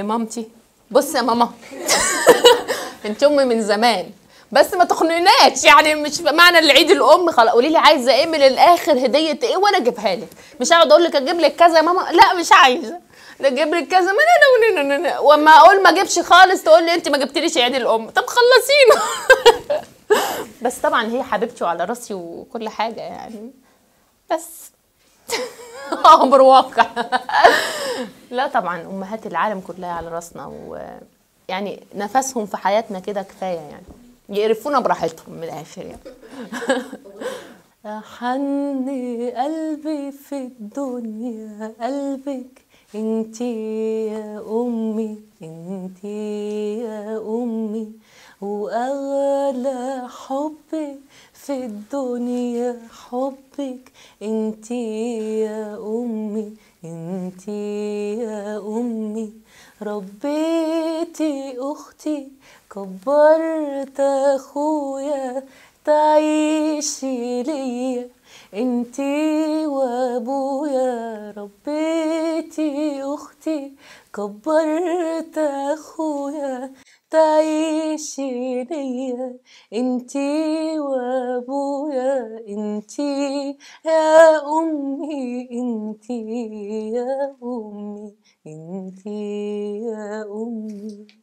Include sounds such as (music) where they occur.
مامتي. بص يا ماما. (laughs) انت أمي من زمان. بس ما تخنقناش يعني مش معنى العيد الأم. خلاص قولي لي عايزة إيه من الآخر؟ هدية إيه؟ وأنا أجيبها لك. مش هقعد أقول لك أجيب لك كذا يا ماما. لا مش عايزة. أجيب لك كذا. ما أنا أنا وأما أقول ما أجيبش خالص تقول لي أنت ما جبتليش عيد الأم. طب خلصينا. (laughs) بس طبعا هي حبيبتي وعلى راسي وكل حاجة يعني. بس. (laughs) أمر واقع. (laughs) لا طبعا أمهات العالم كلها على راسنا ويعني نفسهم في حياتنا كده كفاية يعني. يقرفونا براحتهم من الآخر يعني. (laughs) حني قلبي في الدنيا قلبك انتي يا أمي انتي يا أمي. وأغلى حبي في الدنيا حبك انتي يا انتي يا أمي ربيتي أختي كبرت أخويا تعيشي ليا أنتي وأبويا ربيتي أختي كبرت أخويا تعيشي ليا انتي وابويا انتي يا أمي انتي يا أمي انتي يا أمي.